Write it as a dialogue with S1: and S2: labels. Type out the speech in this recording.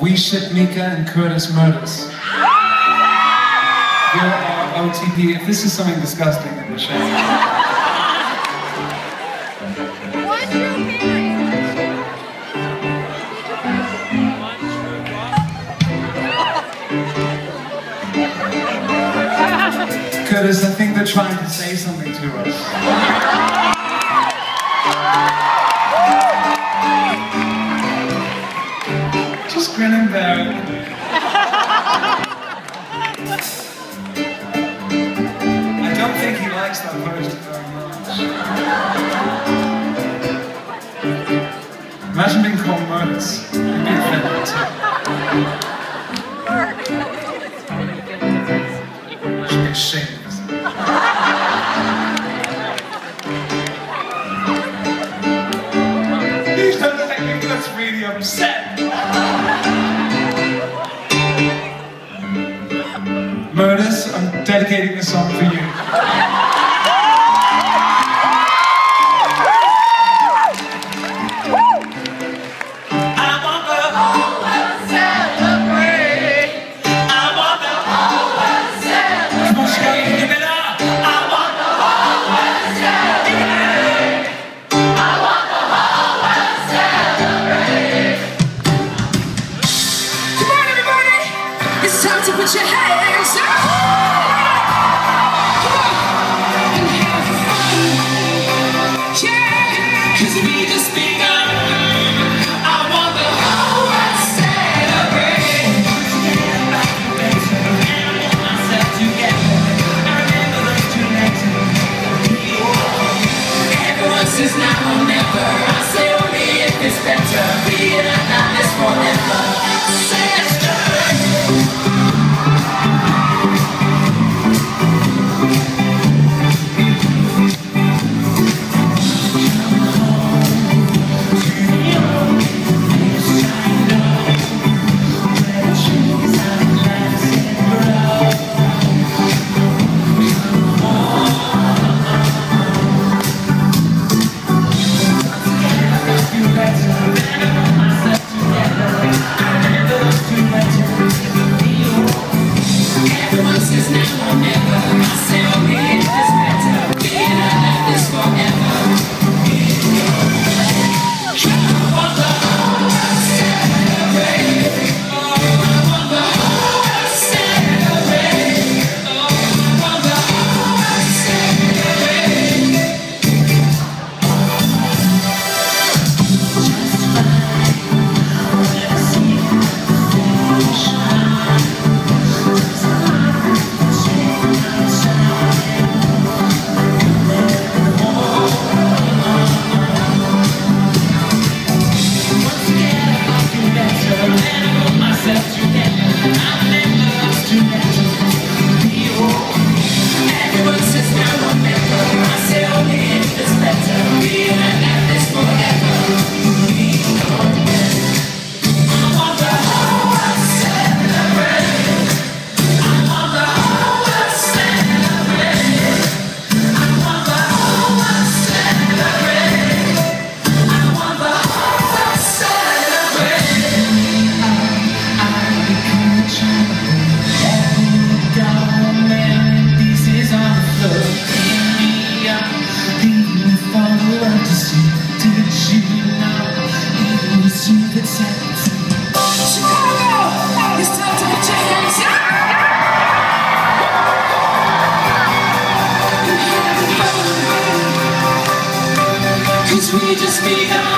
S1: We ship Mika and Curtis murders. You're our OTP. If this is something disgusting, then Michelle. Curtis, I think they're trying to say something to us. grinning Grillenberg. I don't think he likes that poster very much. Imagine being called Mertz. You'd really upset. Murders, I'm dedicating this song for you.
S2: your head. myself together. I'm in love together. we just began.